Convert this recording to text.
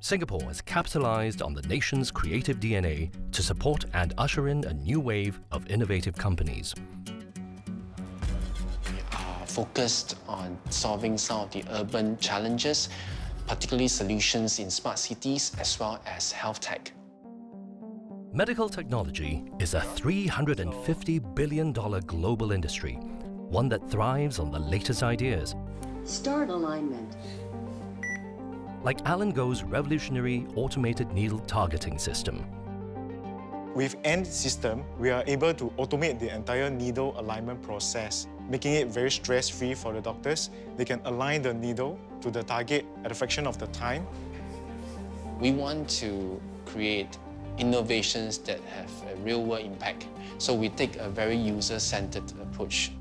Singapore has capitalized on the nation's creative DNA to support and usher in a new wave of innovative companies. We are focused on solving some of the urban challenges, particularly solutions in smart cities as well as health tech. Medical technology is a $350 billion global industry, one that thrives on the latest ideas. Start alignment. Like Alan Go's revolutionary automated needle targeting system. With ANT system, we are able to automate the entire needle alignment process, making it very stress-free for the doctors. They can align the needle to the target at a fraction of the time. We want to create innovations that have a real-world impact. So we take a very user-centered approach